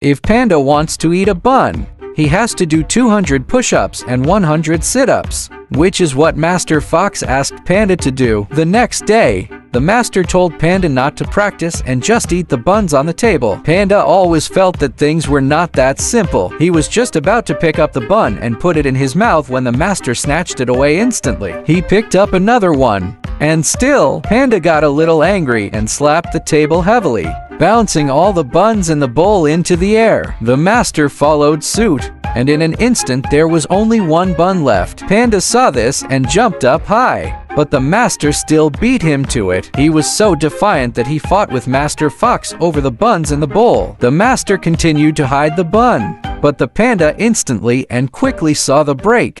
If Panda wants to eat a bun, he has to do 200 push-ups and 100 sit-ups, which is what Master Fox asked Panda to do. The next day, the master told Panda not to practice and just eat the buns on the table. Panda always felt that things were not that simple. He was just about to pick up the bun and put it in his mouth when the master snatched it away instantly. He picked up another one, and still, Panda got a little angry and slapped the table heavily, bouncing all the buns in the bowl into the air. The master followed suit, and in an instant there was only one bun left. Panda saw this and jumped up high. But the master still beat him to it. He was so defiant that he fought with Master Fox over the buns in the bowl. The master continued to hide the bun, but the panda instantly and quickly saw the break